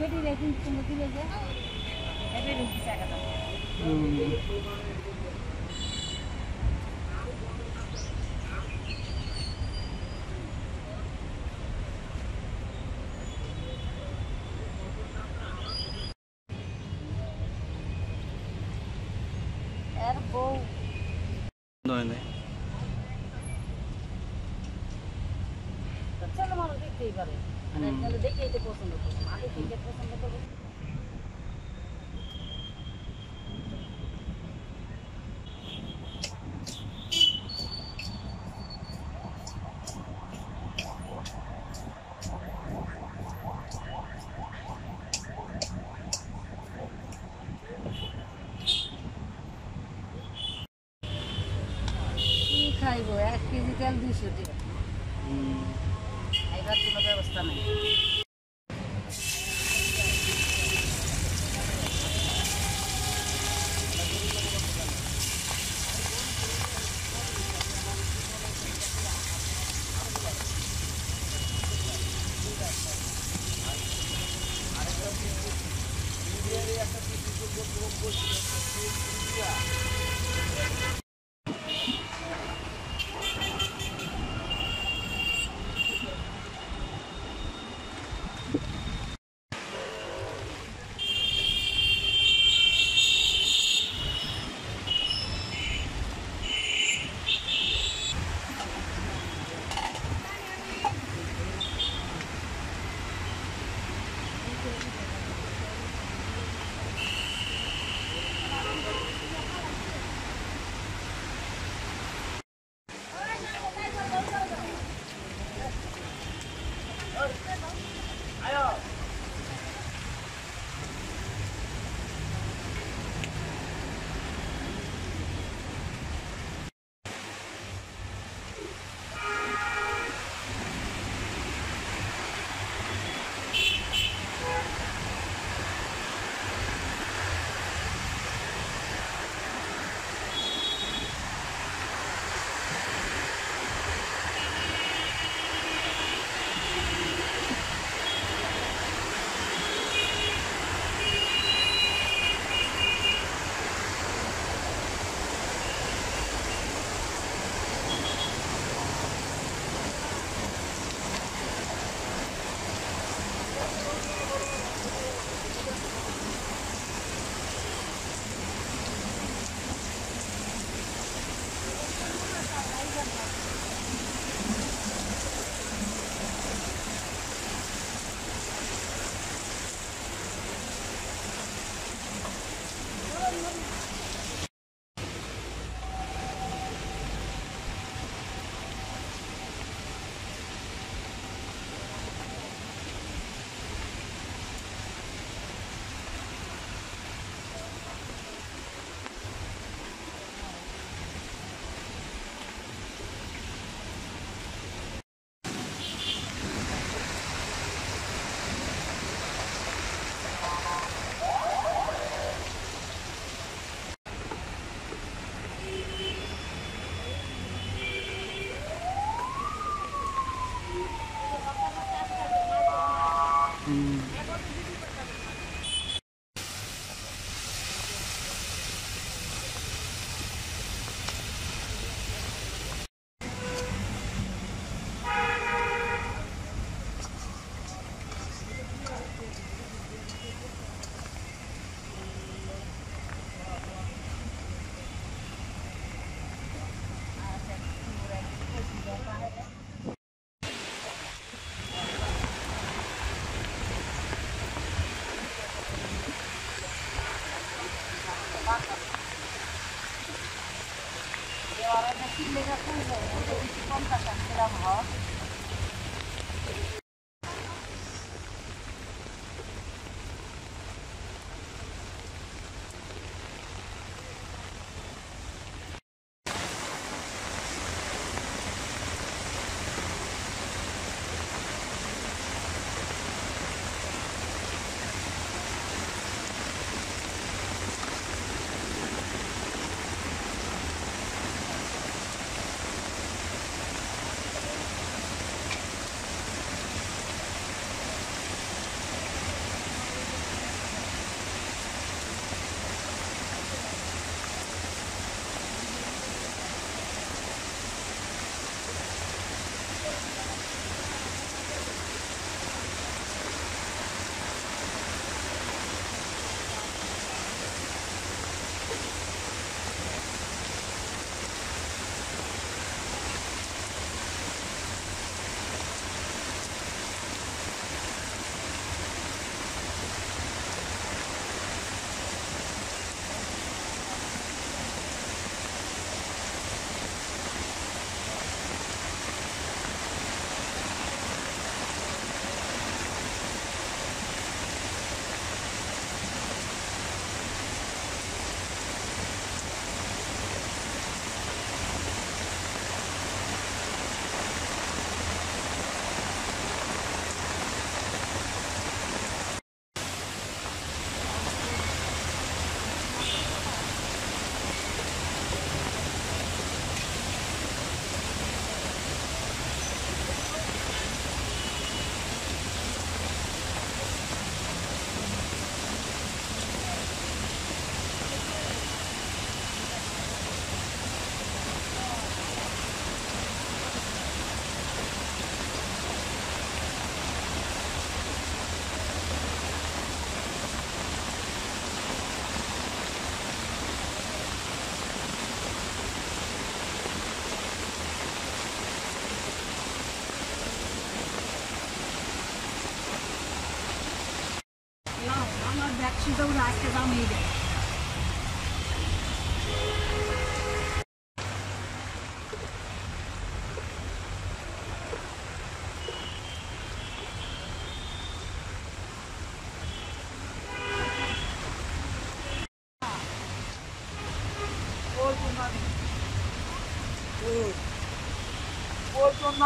বেটি রে কিন্তু তুমি দিলে যে হেভি দিচ্ছে কেজি তেল দুইশো টাকা। এবার কোনো ব্যবস্থা নেই। একটা 那个裤子，裤子自己光着穿，比较好。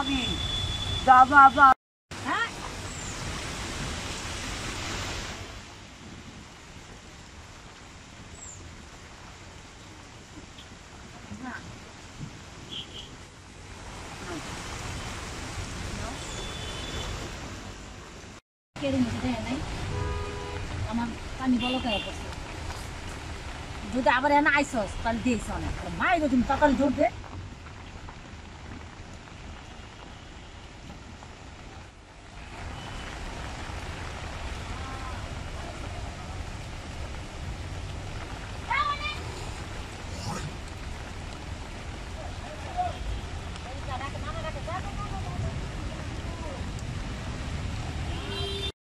আমি দেয় নাই। আমার পানি বলক হয়ে গেছে যদি আবার এনে আইসস, তাহলে দিয়েছ অনেক। মাই যদি তাড়াতাড়ি জোর দে